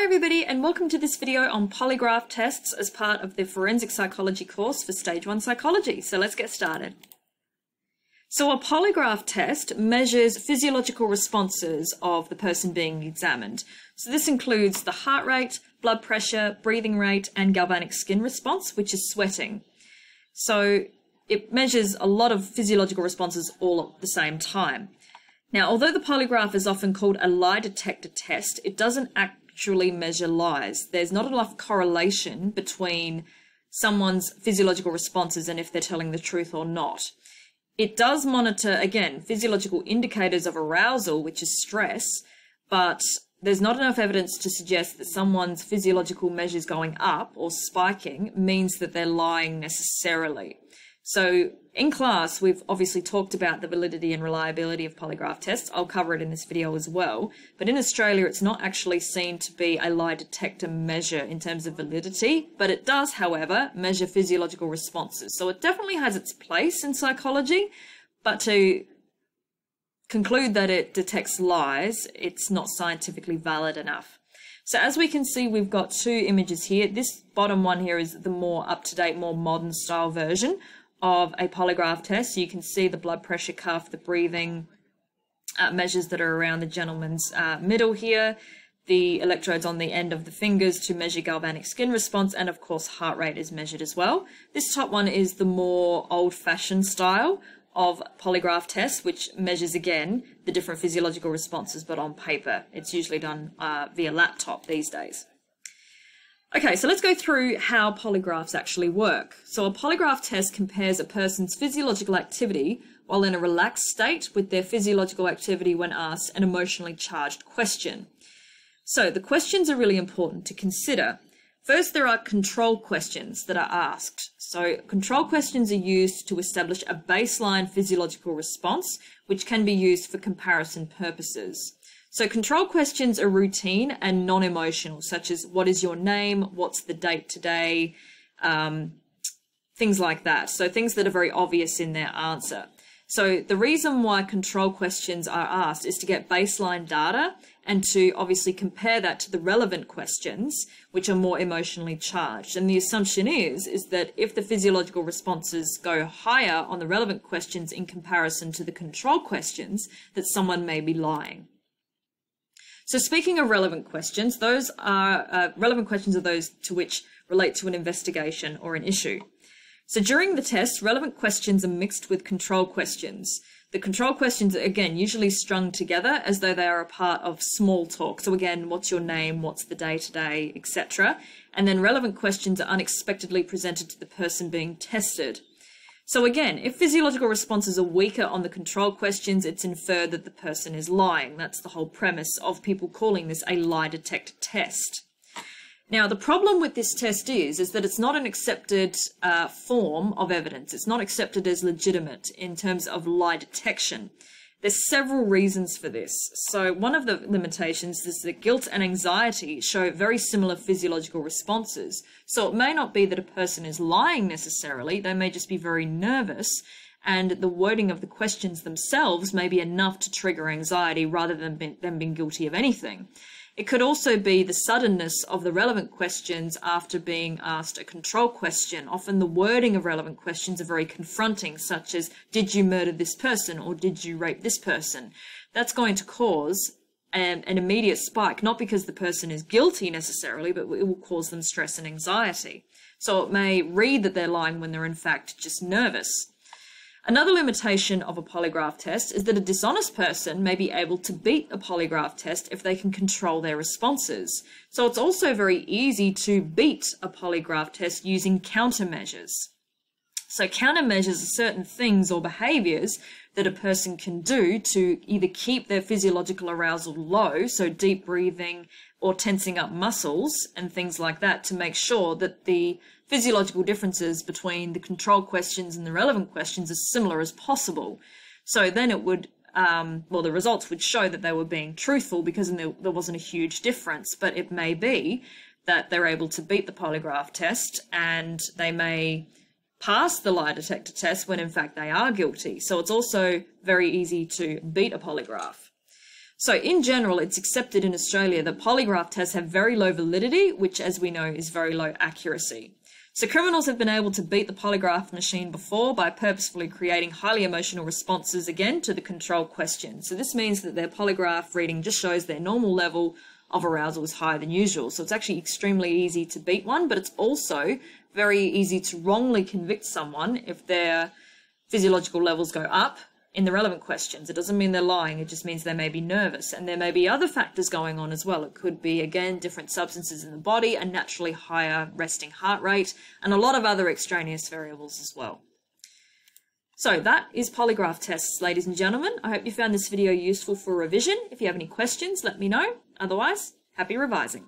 Hi everybody and welcome to this video on polygraph tests as part of the forensic psychology course for stage 1 psychology. So let's get started. So a polygraph test measures physiological responses of the person being examined. So this includes the heart rate, blood pressure, breathing rate and galvanic skin response which is sweating. So it measures a lot of physiological responses all at the same time. Now, although the polygraph is often called a lie detector test, it doesn't act actually measure lies. There's not enough correlation between someone's physiological responses and if they're telling the truth or not. It does monitor, again, physiological indicators of arousal, which is stress, but there's not enough evidence to suggest that someone's physiological measures going up or spiking means that they're lying necessarily. So in class, we've obviously talked about the validity and reliability of polygraph tests. I'll cover it in this video as well. But in Australia, it's not actually seen to be a lie detector measure in terms of validity, but it does, however, measure physiological responses. So it definitely has its place in psychology, but to conclude that it detects lies, it's not scientifically valid enough. So as we can see, we've got two images here. This bottom one here is the more up-to-date, more modern style version of a polygraph test. You can see the blood pressure cuff, the breathing uh, measures that are around the gentleman's uh, middle here, the electrodes on the end of the fingers to measure galvanic skin response, and of course, heart rate is measured as well. This top one is the more old fashioned style of polygraph test, which measures again the different physiological responses, but on paper. It's usually done uh, via laptop these days. Okay, so let's go through how polygraphs actually work. So a polygraph test compares a person's physiological activity while in a relaxed state with their physiological activity when asked an emotionally charged question. So the questions are really important to consider. First, there are control questions that are asked. So control questions are used to establish a baseline physiological response, which can be used for comparison purposes. So control questions are routine and non-emotional, such as what is your name, what's the date today, um, things like that. So things that are very obvious in their answer. So the reason why control questions are asked is to get baseline data and to obviously compare that to the relevant questions, which are more emotionally charged. And the assumption is, is that if the physiological responses go higher on the relevant questions in comparison to the control questions, that someone may be lying. So speaking of relevant questions, those are uh, relevant questions are those to which relate to an investigation or an issue. So during the test, relevant questions are mixed with control questions. The control questions are again usually strung together as though they are a part of small talk. So again, what's your name, what's the day today, etc. And then relevant questions are unexpectedly presented to the person being tested. So again, if physiological responses are weaker on the control questions, it's inferred that the person is lying. That's the whole premise of people calling this a lie detector test. Now, the problem with this test is, is that it's not an accepted uh, form of evidence. It's not accepted as legitimate in terms of lie detection. There's several reasons for this. So one of the limitations is that guilt and anxiety show very similar physiological responses. So it may not be that a person is lying necessarily, they may just be very nervous and the wording of the questions themselves may be enough to trigger anxiety rather than them being guilty of anything. It could also be the suddenness of the relevant questions after being asked a control question. Often the wording of relevant questions are very confronting, such as, did you murder this person or did you rape this person? That's going to cause an, an immediate spike, not because the person is guilty necessarily, but it will cause them stress and anxiety. So it may read that they're lying when they're in fact just nervous. Another limitation of a polygraph test is that a dishonest person may be able to beat a polygraph test if they can control their responses. So it's also very easy to beat a polygraph test using countermeasures. So countermeasures are certain things or behaviors that a person can do to either keep their physiological arousal low, so deep breathing or tensing up muscles and things like that to make sure that the physiological differences between the control questions and the relevant questions are similar as possible. So then it would, um, well, the results would show that they were being truthful because there, there wasn't a huge difference. But it may be that they're able to beat the polygraph test and they may pass the lie detector test when in fact they are guilty. So it's also very easy to beat a polygraph. So, in general, it's accepted in Australia that polygraph tests have very low validity, which, as we know, is very low accuracy. So, criminals have been able to beat the polygraph machine before by purposefully creating highly emotional responses again to the control question. So, this means that their polygraph reading just shows their normal level of arousal is higher than usual. So, it's actually extremely easy to beat one, but it's also very easy to wrongly convict someone if their physiological levels go up in the relevant questions. It doesn't mean they're lying, it just means they may be nervous. And there may be other factors going on as well. It could be, again, different substances in the body, a naturally higher resting heart rate, and a lot of other extraneous variables as well. So that is polygraph tests, ladies and gentlemen. I hope you found this video useful for revision. If you have any questions, let me know. Otherwise, happy revising.